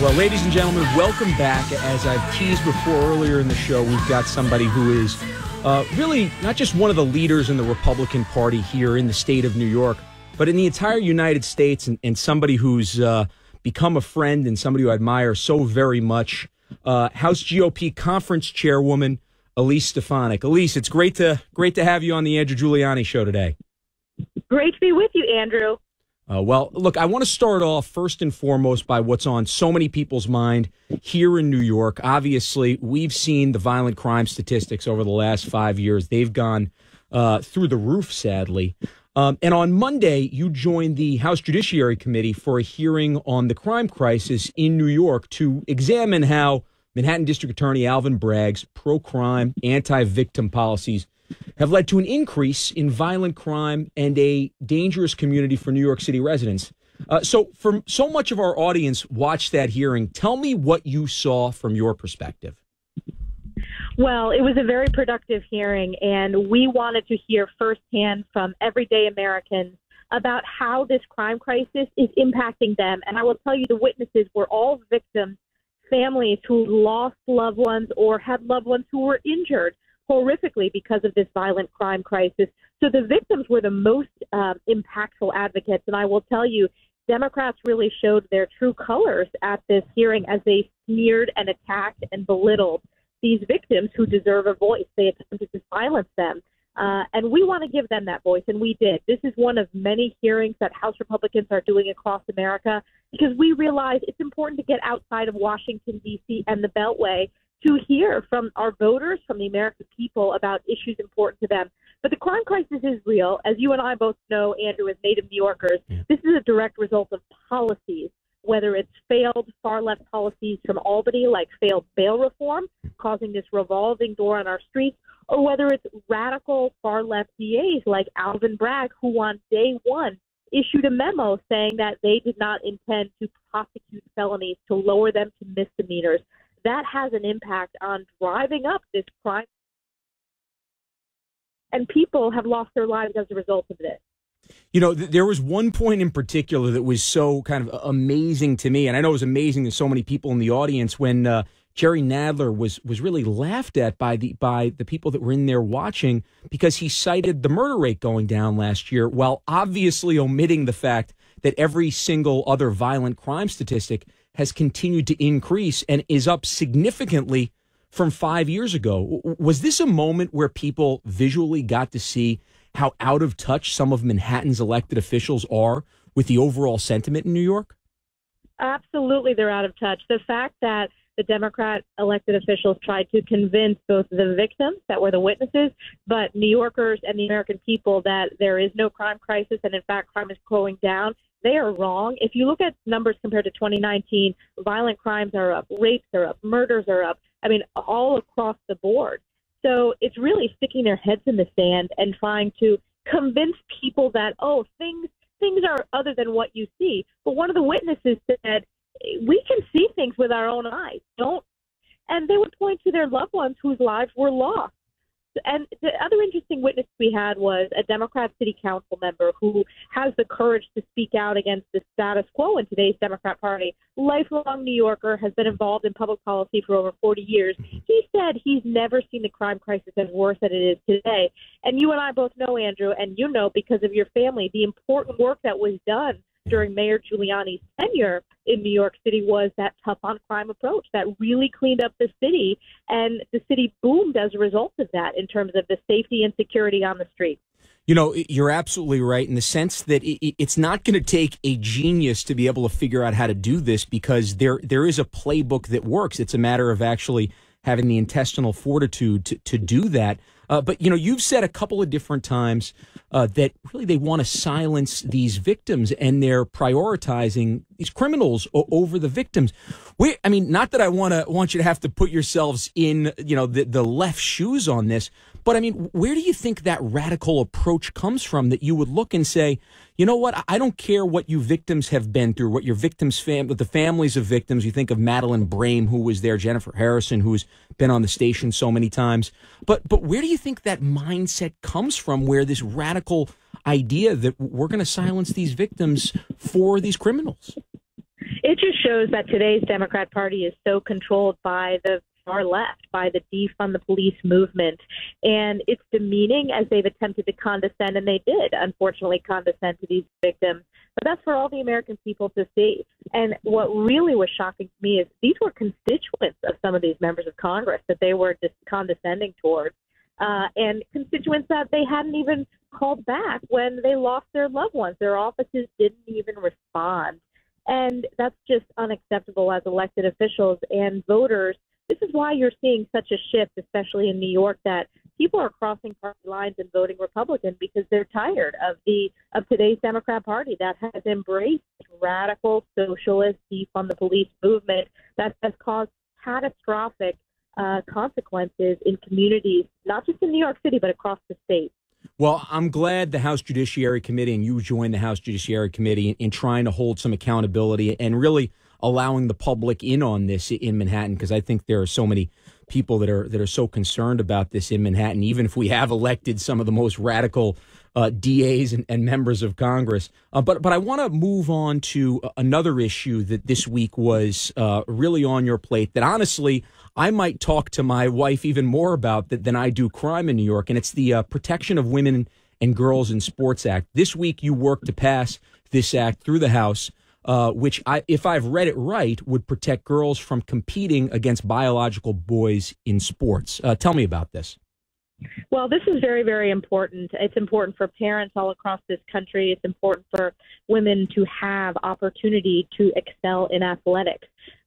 Well, ladies and gentlemen, welcome back. As I've teased before earlier in the show, we've got somebody who is uh, really not just one of the leaders in the Republican Party here in the state of New York, but in the entire United States, and, and somebody who's uh, become a friend and somebody who I admire so very much. Uh, House GOP Conference Chairwoman Elise Stefanik. Elise, it's great to great to have you on the Andrew Giuliani Show today. Great to be with you, Andrew. Uh, well, look, I want to start off first and foremost by what's on so many people's mind here in New York. Obviously, we've seen the violent crime statistics over the last five years. They've gone uh, through the roof, sadly. Um, and on Monday, you joined the House Judiciary Committee for a hearing on the crime crisis in New York to examine how Manhattan District Attorney Alvin Bragg's pro crime, anti victim policies have led to an increase in violent crime and a dangerous community for New York City residents. Uh, so, for so much of our audience watched that hearing, tell me what you saw from your perspective. Well, it was a very productive hearing, and we wanted to hear firsthand from everyday Americans about how this crime crisis is impacting them. And I will tell you, the witnesses were all victims, families who lost loved ones or had loved ones who were injured horrifically because of this violent crime crisis. So the victims were the most um, impactful advocates. And I will tell you, Democrats really showed their true colors at this hearing as they smeared and attacked and belittled these victims who deserve a voice. They attempted to silence them. Uh, and we want to give them that voice, and we did. This is one of many hearings that House Republicans are doing across America because we realize it's important to get outside of Washington, D.C. and the Beltway to hear from our voters, from the American people about issues important to them. But the crime crisis is real. As you and I both know, Andrew, as native New Yorkers, this is a direct result of policies, whether it's failed far left policies from Albany, like failed bail reform, causing this revolving door on our streets, or whether it's radical far left DAs like Alvin Bragg, who on day one issued a memo saying that they did not intend to prosecute felonies to lower them to misdemeanors that has an impact on driving up this crime. And people have lost their lives as a result of this. You know, th- there was one point in particular that was so kind of amazing to me, and I know it was amazing to so many people in the audience when uh, Jerry Nadler was was really laughed at by the by the people that were in there watching because he cited the murder rate going down last year, while obviously omitting the fact that every single other violent crime statistic has continued to increase and is up significantly from five years ago. Was this a moment where people visually got to see how out of touch some of Manhattan's elected officials are with the overall sentiment in New York? Absolutely, they're out of touch. The fact that the Democrat elected officials tried to convince both the victims that were the witnesses, but New Yorkers and the American people that there is no crime crisis and in fact crime is going down they are wrong. If you look at numbers compared to 2019, violent crimes are up, rapes are up, murders are up. I mean, all across the board. So it's really sticking their heads in the sand and trying to convince people that oh, things things are other than what you see. But one of the witnesses said, "We can see things with our own eyes. Don't." And they would point to their loved ones whose lives were lost and the other interesting witness we had was a Democrat city council member who has the courage to speak out against the status quo in today's Democrat Party. Lifelong New Yorker, has been involved in public policy for over 40 years. He said he's never seen the crime crisis as worse than it is today. And you and I both know, Andrew, and you know because of your family, the important work that was done during Mayor Giuliani's tenure in New York City was that tough on crime approach that really cleaned up the city, and the city boomed as a result of that in terms of the safety and security on the street. You know, you're absolutely right in the sense that it's not going to take a genius to be able to figure out how to do this because there there is a playbook that works. It's a matter of actually having the intestinal fortitude to, to do that. Uh, but you know, you've said a couple of different times uh, that really they want to silence these victims and they're prioritizing these criminals over the victims. We, I mean, not that I want to want you to have to put yourselves in, you know, the, the left shoes on this, but I mean, where do you think that radical approach comes from that you would look and say, you know what, I don't care what you victims have been through, what your victims, fam- the families of victims, you think of Madeline Brame, who was there, Jennifer Harrison, who's been on the station so many times, but, but where do you think that mindset comes from where this radical idea that we're going to silence these victims for these criminals? It just shows that today's Democrat Party is so controlled by the far left, by the defund the police movement. And it's demeaning as they've attempted to condescend, and they did, unfortunately, condescend to these victims. But that's for all the American people to see. And what really was shocking to me is these were constituents of some of these members of Congress that they were just condescending towards. Uh, and constituents that they hadn't even called back when they lost their loved ones. Their offices didn't even respond. And that's just unacceptable as elected officials and voters. This is why you're seeing such a shift, especially in New York, that people are crossing party lines and voting Republican because they're tired of the of today's Democrat Party that has embraced radical socialist defund the police movement that has caused catastrophic uh, consequences in communities, not just in New York City but across the state. Well, I'm glad the House Judiciary Committee and you joined the House Judiciary Committee in, in trying to hold some accountability and really allowing the public in on this in Manhattan because I think there are so many people that are that are so concerned about this in Manhattan. Even if we have elected some of the most radical uh, DAs and, and, members of Congress, uh, but but I want to move on to another issue that this week was uh, really on your plate. That honestly I might talk to my wife even more about that than I do crime in New York, and it's the uh, Protection of Women and Girls in Sports Act. This week, you worked to pass this act through the House, uh, which, I, if I've read it right, would protect girls from competing against biological boys in sports. Uh, tell me about this. Well, this is very, very important. It's important for parents all across this country. It's important for women to have opportunity to excel in athletics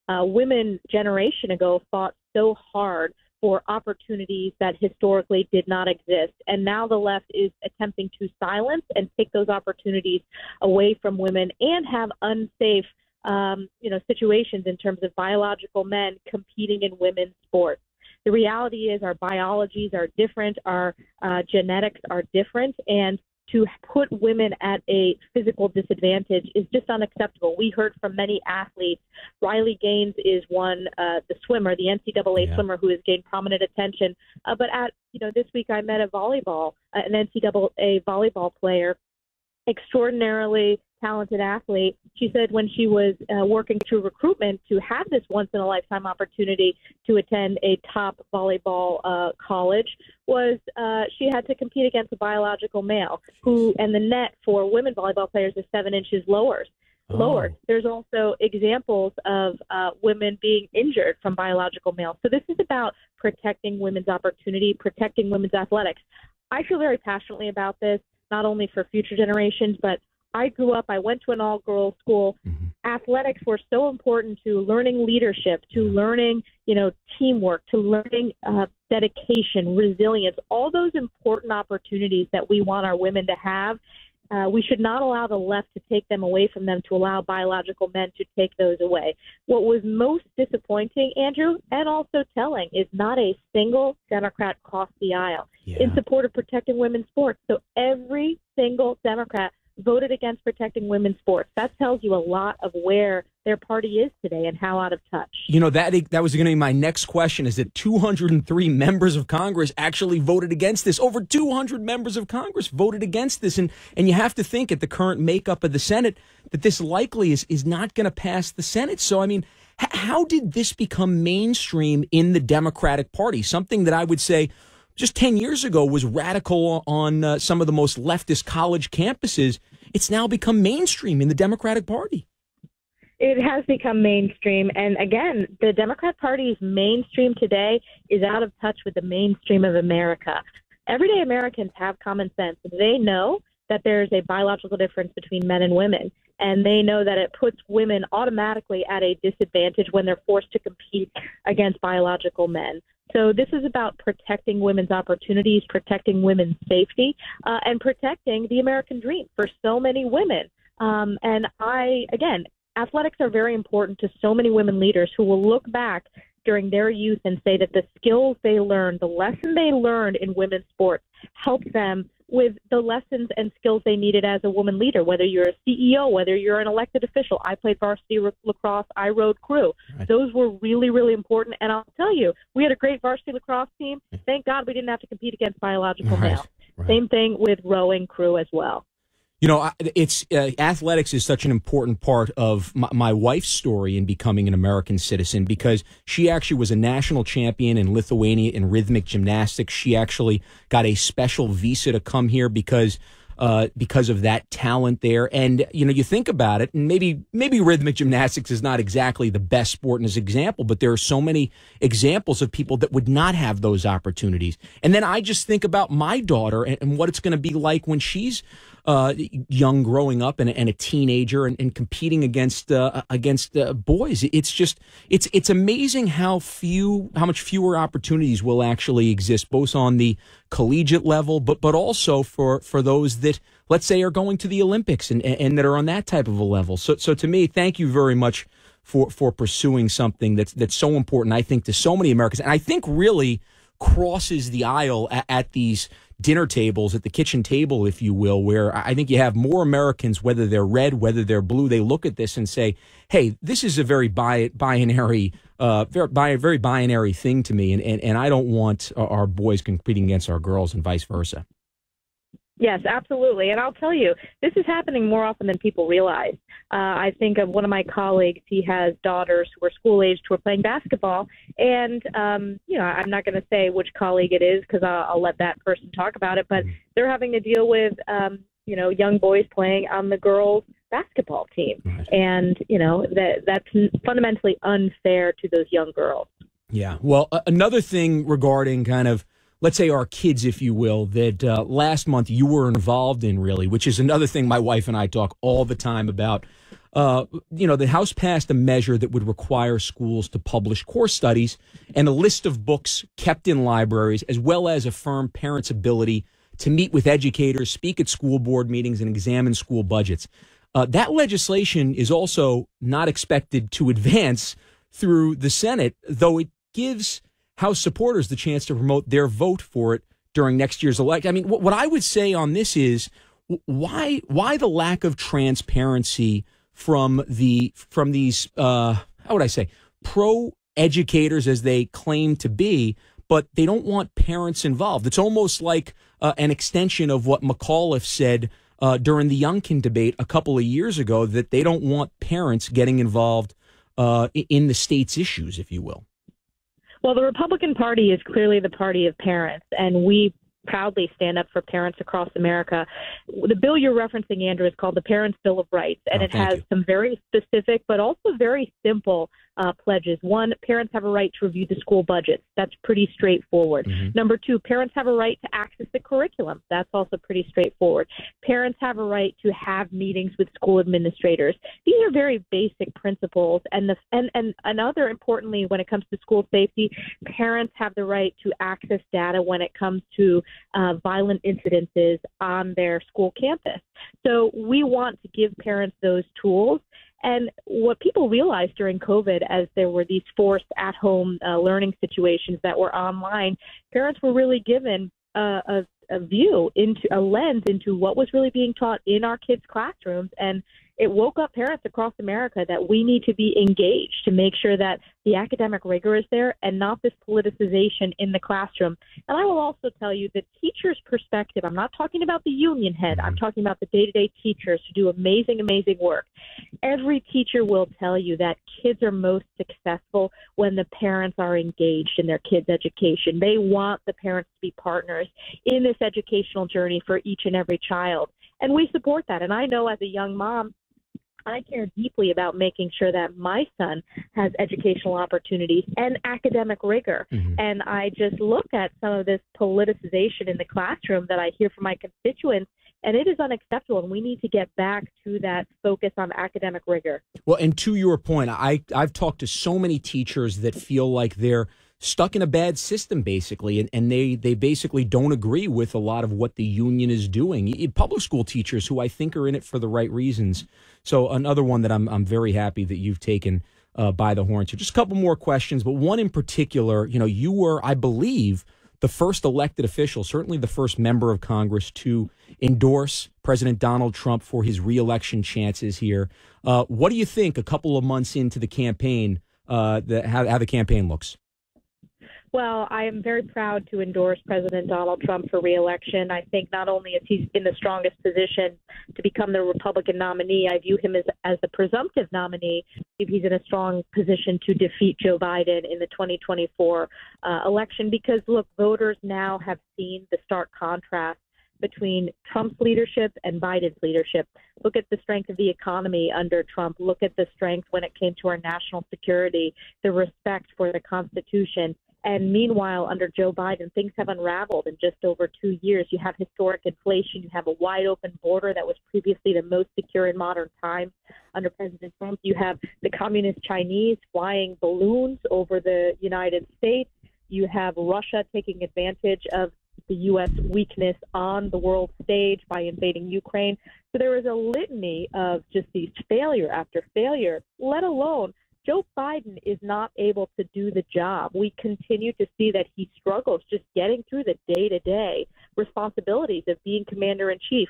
uh, women generation ago fought so hard for opportunities that historically did not exist. And now the left is attempting to silence and take those opportunities away from women and have unsafe um, you know, situations in terms of biological men competing in women's sports. The reality is our biologies are different, our uh, genetics are different, and to put women at a physical disadvantage is just unacceptable. We heard from many athletes. Riley Gaines is one, uh, the swimmer, the NCAA yeah. swimmer who has gained prominent attention. Uh, but at you know this week I met a volleyball, uh, an NCAA volleyball player, extraordinarily talented athlete. She said when she was uh, working through recruitment to have this once in a lifetime opportunity to attend a top volleyball uh, college was uh, she had to compete against a biological male who, and the net for women volleyball players is seven inches lower. Oh. Lower. There's also examples of uh, women being injured from biological males. So this is about protecting women's opportunity, protecting women's athletics. I feel very passionately about this, not only for future generations, but I grew up, I went to an all girls school. Mm-hmm. Athletics were so important to learning leadership, to learning, you know, teamwork, to learning uh, dedication, resilience, all those important opportunities that we want our women to have. Uh, we should not allow the left to take them away from them to allow biological men to take those away. What was most disappointing, Andrew, and also telling, is not a single Democrat crossed the aisle yeah. in support of protecting women's sports. So every single Democrat voted against protecting women's sports. That tells you a lot of where their party is today and how out of touch. You know that that was going to be my next question is that 203 members of Congress actually voted against this. Over 200 members of Congress voted against this and and you have to think at the current makeup of the Senate that this likely is is not going to pass the Senate. So I mean, how did this become mainstream in the Democratic Party? Something that I would say just 10 years ago was radical on uh, some of the most leftist college campuses. It's now become mainstream in the Democratic Party. It has become mainstream. And again, the Democrat Party's mainstream today is out of touch with the mainstream of America. Everyday Americans have common sense. They know that there's a biological difference between men and women. And they know that it puts women automatically at a disadvantage when they're forced to compete against biological men. So this is about protecting women's opportunities, protecting women's safety, uh, and protecting the American dream for so many women. Um, and I, again, athletics are very important to so many women leaders who will look back during their youth and say that the skills they learned, the lesson they learned in women's sports, helped them with the lessons and skills they needed as a woman leader, whether you're a CEO, whether you're an elected official. I played varsity lacrosse, I rowed crew. Right. Those were really, really important. And I'll tell you, we had a great varsity lacrosse team. Thank God we didn't have to compete against biological right. males. Right. Same thing with rowing crew as well. You know, it's uh, athletics is such an important part of my, my, wife's story in becoming an American citizen because she actually was a national champion in Lithuania in rhythmic gymnastics. She actually got a special visa to come here because uh, because of that talent there. And you know, you think about it, and maybe maybe rhythmic gymnastics is not exactly the best sport in this example, but there are so many examples of people that would not have those opportunities. And then I just think about my daughter and, and what it's going to be like when she's uh, young growing up and, and a teenager and, and competing against uh, against uh, boys. It's just it's it's amazing how few how much fewer opportunities will actually exist both on the collegiate level, but but also for for those that let's say are going to the Olympics and and that are on that type of a level. So so to me, thank you very much for for pursuing something that's that's so important. I think to so many Americans, and I think really crosses the aisle at, at these dinner tables, at the kitchen table, if you will, where I think you have more Americans, whether they're red, whether they're blue, they look at this and say, hey, this is a very bi- binary, uh, very, very binary thing to me, and, and, and I don't want our boys competing against our girls and vice versa. Yes, absolutely. And I'll tell you, this is happening more often than people realize. Uh, I think of one of my colleagues. He has daughters who are school aged who are playing basketball. And, um, you know, I'm not going to say which colleague it is because I'll, I'll let that person talk about it. But mm-hmm. they're having to deal with, um, you know, young boys playing on the girls' basketball team. And, you know, that that's fundamentally unfair to those young girls. Yeah. Well, another thing regarding kind of let's say our kids, if you will, that uh, last month you were involved in, really, which is another thing my wife and I talk all the time about. Uh, you know, the House passed a measure that would require schools to publish course studies and a list of books kept in libraries, as well as affirm parents' ability to meet with educators, speak at school board meetings, and examine school budgets. Uh, that legislation is also not expected to advance through the Senate, though it gives House supporters the chance to promote their vote for it during next year's election. I mean, what, what I would say on this is why why the lack of transparency from the from these uh, how would I say pro educators as they claim to be, but they don't want parents involved. It's almost like uh, an extension of what McAuliffe said uh, during the Youngkin debate a couple of years ago that they don't want parents getting involved uh, in the state's issues, if you will. Well, the Republican Party is clearly the party of parents, and we proudly stand up for parents across America. The bill you're referencing, Andrew, is called the Parents' Bill of Rights, and oh, it has you. some very specific but also very simple uh, pledges. One, parents have a right to review the school budgets. That's pretty straightforward. Mm-hmm. Number two, parents have a right to access the curriculum. That's also pretty straightforward. Parents have a right to have meetings with school administrators. These are very basic principles. And the and and another importantly, when it comes to school safety, parents have the right to access data when it comes to uh, violent incidences on their school campus. So we want to give parents those tools and what people realized during COVID, as there were these forced at home uh, learning situations that were online, parents were really given a, a view into a lens into what was really being taught in our kids' classrooms. And it woke up parents across America that we need to be engaged to make sure that the academic rigor is there and not this politicization in the classroom. And I will also tell you the teacher's perspective. I'm not talking about the union head. I'm mm-hmm. talking about the day-to-day teachers who do amazing, amazing work. Every teacher will tell you that kids are most successful when the parents are engaged in their kids' education. They want the parents to be partners in this educational journey for each and every child. And we support that. And I know as a young mom, I care deeply about making sure that my son has educational opportunities and academic rigor. Mm-hmm. And I just look at some of this politicization in the classroom that I hear from my constituents, and it is unacceptable. And we need to get back to that focus on academic rigor. Well, and to your point, I, I've talked to so many teachers that feel like they're stuck in a bad system basically and, and they they basically don't agree with a lot of what the union is doing. Public school teachers who i think are in it for the right reasons. So another one that i'm, I'm very happy that you've taken uh, by the horn. So just a couple more questions but one in particular you know you were i believe the first elected official certainly the first member of congress to endorse president donald trump for his reelection chances here. Uh, what do you think a couple of months into the campaign uh, the, how, how the campaign looks Well, I am very proud to endorse President Donald Trump for reelection. I think not only is he in the strongest position to become the Republican nominee, I view him as as the presumptive nominee. He's in a strong position to defeat Joe Biden in the 2024 uh, election because look, voters now have seen the stark contrast between Trump's leadership and Biden's leadership. Look at the strength of the economy under Trump. Look at the strength when it came to our national security, the respect for the Constitution. And meanwhile, under Joe Biden, things have unraveled in just over two years. You have historic inflation. You have a wide open border that was previously the most secure in modern times under President Trump. You have the communist Chinese flying balloons over the United States. You have Russia taking advantage of the U.S. weakness on the world stage by invading Ukraine. So there is a litany of just these failure after failure, let alone Joe Biden is not able to do the job. We continue to see that he struggles just getting through the day to day responsibilities of being commander in chief.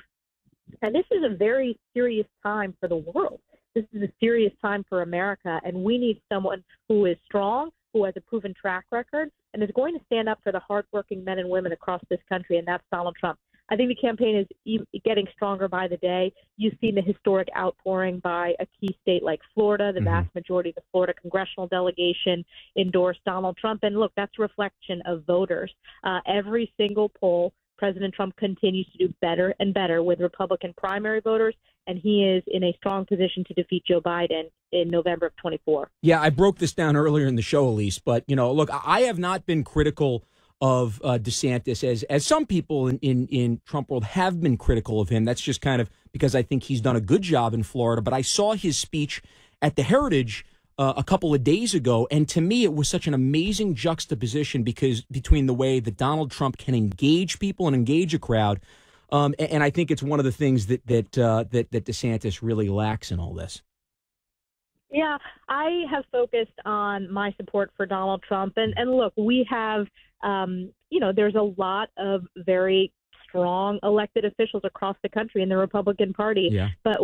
And this is a very serious time for the world. This is a serious time for America, and we need someone who is strong, who has a proven track record, and is going to stand up for the hardworking men and women across this country, and that's Donald Trump. I think the campaign is getting stronger by the day. You've seen the historic outpouring by a key state like Florida. The mm-hmm. vast majority of the Florida congressional delegation endorsed Donald Trump. And look, that's a reflection of voters. Uh, every single poll President Trump continues to do better and better with Republican primary voters, and he is in a strong position to defeat Joe Biden in November of 24. Yeah, I broke this down earlier in the show, Elise, but you know, look, I have not been critical of uh, DeSantis as as some people in, in in Trump world have been critical of him. That's just kind of because I think he's done a good job in Florida. But I saw his speech at the Heritage uh, a couple of days ago, and to me, it was such an amazing juxtaposition because between the way that Donald Trump can engage people and engage a crowd, um, and, and, I think it's one of the things that that uh, that that DeSantis really lacks in all this. Yeah, I have focused on my support for Donald Trump, and and look, we have, um, you know, there's a lot of very strong elected officials across the country in the Republican Party, yeah. but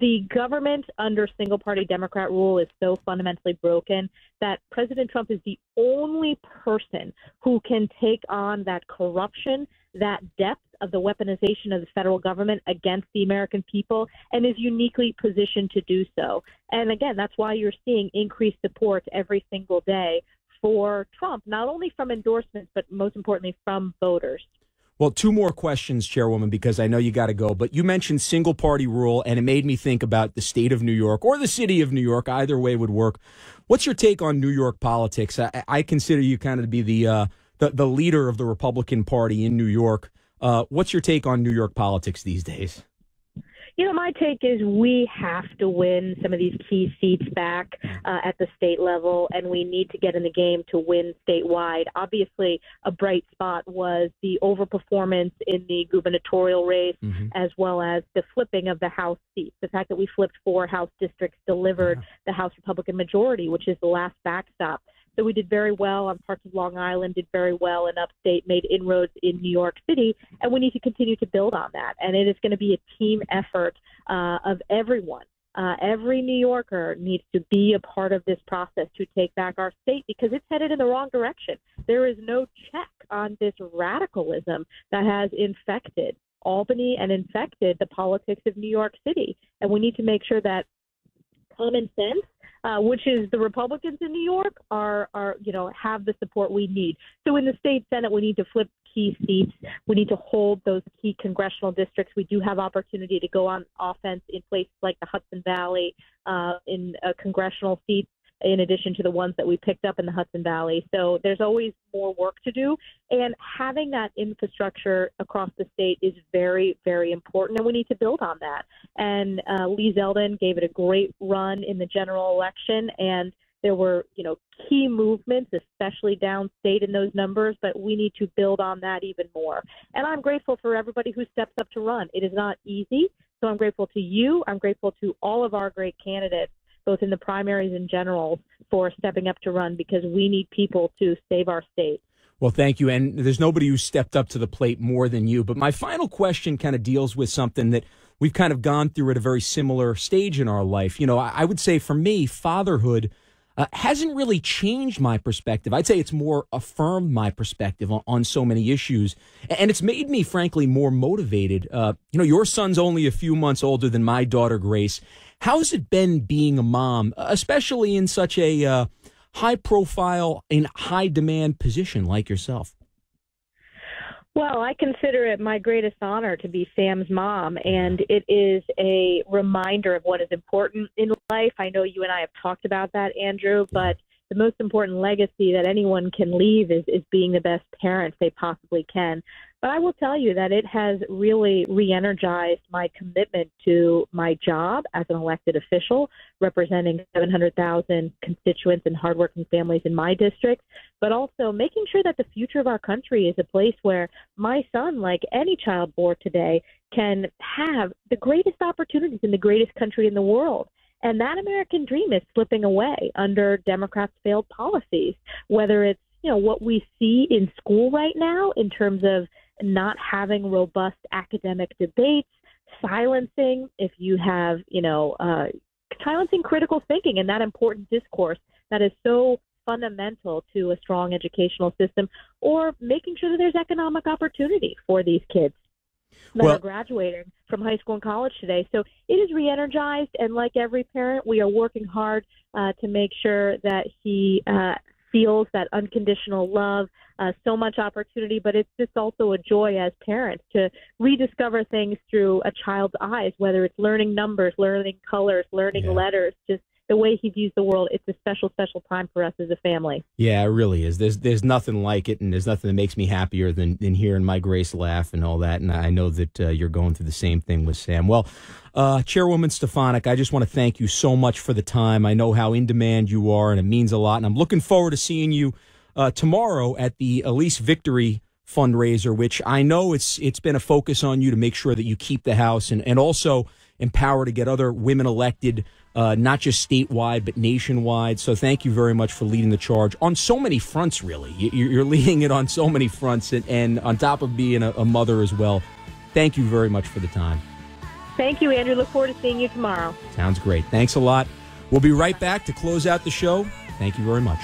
the government under single party Democrat rule is so fundamentally broken that President Trump is the only person who can take on that corruption, that depth of the weaponization of the federal government against the American people, and is uniquely positioned to do so. And again, that's why you're seeing increased support every single day for Trump, not only from endorsements, but most importantly from voters. Well, two more questions, Chairwoman, because I know you got to go. But you mentioned single party rule, and it made me think about the state of New York or the city of New York. Either way would work. What's your take on New York politics? I, I consider you kind of to be the, uh, the the leader of the Republican Party in New York. Uh, what's your take on New York politics these days? You know, my take is we have to win some of these key seats back uh, at the state level, and we need to get in the game to win statewide. Obviously, a bright spot was the overperformance in the gubernatorial race, mm-hmm. as well as the flipping of the House seats. The fact that we flipped four House districts delivered yeah. the House Republican majority, which is the last backstop. So we did very well on parts of Long Island, did very well in upstate, made inroads in New York City, and we need to continue to build on that. And it is going to be a team effort uh, of everyone. Uh, every New Yorker needs to be a part of this process to take back our state because it's headed in the wrong direction. There is no check on this radicalism that has infected Albany and infected the politics of New York City. And we need to make sure that common sense uh, which is the Republicans in New York are are you know have the support we need. So in the state senate, we need to flip key seats. We need to hold those key congressional districts. We do have opportunity to go on offense in places like the Hudson Valley, uh, in uh, congressional seats in addition to the ones that we picked up in the Hudson Valley. So there's always more work to do. And having that infrastructure across the state is very, very important. And we need to build on that. And uh, Lee Zeldin gave it a great run in the general election. And there were, you know, key movements, especially downstate in those numbers, but we need to build on that even more. And I'm grateful for everybody who steps up to run. It is not easy. So I'm grateful to you. I'm grateful to all of our great candidates both in the primaries and generals, for stepping up to run because we need people to save our state. Well, thank you. And there's nobody who stepped up to the plate more than you. But my final question kind of deals with something that we've kind of gone through at a very similar stage in our life. You know, I, would say for me, fatherhood. uh, hasn't really changed my perspective. I'd say it's more affirmed my perspective on, on so many issues, and it's made me, frankly, more motivated. Uh, you know, your son's only a few months older than my daughter Grace. How's it been being a mom, especially in such a uh, high profile and high demand position like yourself? Well, I consider it my greatest honor to be Sam's mom, and it is a reminder of what is important in life. I know you and I have talked about that, Andrew, but the most important legacy that anyone can leave is, is being the best parents they possibly can. But I will tell you that it has really re energized my commitment to my job as an elected official, representing 700,000 constituents and hardworking families in my district, but also making sure that the future of our country is a place where my son, like any child born today, can have the greatest opportunities in the greatest country in the world. And that American dream is slipping away under Democrats' failed policies, whether it's you know what we see in school right now in terms of not having robust academic debates, silencing if you have you know uh, silencing critical thinking and that important discourse that is so fundamental to a strong educational system, or making sure that there's economic opportunity for these kids that well, are graduating from high school and college today. So it is re-energized, and like every parent, we are working hard uh, to make sure that he uh, feels that unconditional love, uh, so much opportunity. But it's just also a joy as parents to rediscover things through a child's eyes, whether it's learning numbers, learning colors, learning yeah. letters, just the way he views the world, it's a special, special time for us as a family. Yeah, it really is. There's there's nothing like it, and there's nothing that makes me happier than, than hearing my Grace laugh and all that. And I know that uh, you're going through the same thing with Sam. Well, uh, Chairwoman Stefanik, I just want to thank you so much for the time. I know how in demand you are, and it means a lot. And I'm looking forward to seeing you uh, tomorrow at the Elise Victory fundraiser, which I know it's it's been a focus on you to make sure that you keep the House and, and also empower to get other women elected uh, not just statewide, but nationwide. So thank you very much for leading the charge on so many fronts, really. You're leading it on so many fronts, and, and on top of being a, a mother as well. Thank you very much for the time. Thank you, Andrew. Look forward to seeing you tomorrow. Sounds great. Thanks a lot. We'll be right back to close out the show. Thank you very much.